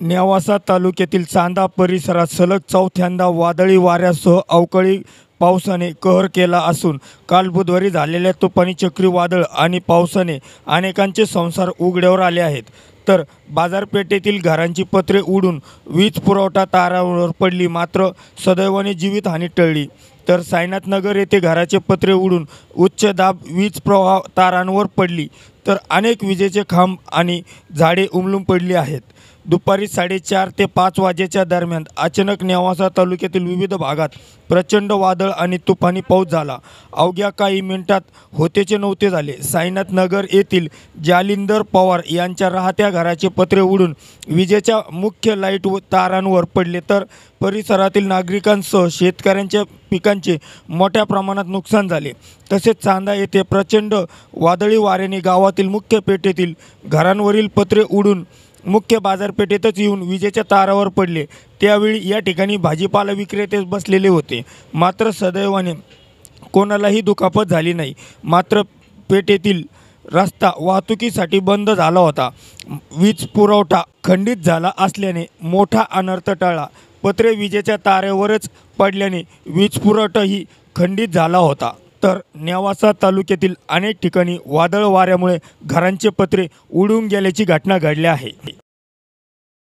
नेवासा तालुक्यातील चांदा परिसरात सलग चौथ्यांदा वादळी वाऱ्यासह अवकाळी पावसाने कहर केला असून काल बुधवारी झालेल्या तुफानी चक्रीवादळ आणि पावसाने अनेकांचे संसार उघड्यावर आले आहेत. तर बाजारपेठेतील घरांची पत्रे उडून वीज पुरवठा तारांवर पडली मात्र सदैवाने जीवितहानी टळली. तर साईनाथनगर येथे घराचे पत्रे उडून उच्च दाब वीज प्रवाह तारांवर पडली तर अनेक विजेचे खांब आणि झाडे उमलून पडली आहेत. दुपारी साडेचार ते पाच वाजेच्या दरम्यान अचानक नेवासा तालुक्यातील विविध भागात प्रचंड वादळ आणि तुफानी पाऊस झाला. अवघ्या काही मिनिटात होतेचे नव्हते झाले. साईनाथ नगर येथील जालिंदर पवार यांच्या राहत्या घराचे पत्रे उडून विजेच्या मुख्य लाइट व तारांवर पडले. तर परिसरातील नागरिकांसह शेतकऱ्यांच्या पिकांचे मोठ्या प्रमाणात नुकसान झाले. तसेच चांदा येथे प्रचंड वादळी वाऱ्याने गावातील मुख्य पेठेतील घरांवरील पत्रे उडून मुख्य बाजारपेठेतच येऊन विजेच्या तारावर पडले. त्यावेळी या ठिकाणी भाजीपाला विक्रेतेच बसलेले होते. मात्र सदैवाने कोणालाही दुखापत झाली नाही. मात्र पेठेतील रस्ता वाहतुकीसाठी बंद झाला होता. वीज पुरवठा खंडित झाला असल्याने मोठा अनर्थ टळला. पत्रे विजेच्या तारेवरच पडल्याने वीज पुरवठाही खंडित झाला होता. तर नेवासा तालुक्यातील अनेक ठिकाणी वादळ वाऱ्यामुळे घरांचे पत्रे उडून गेल्याची घटना घडली आहे.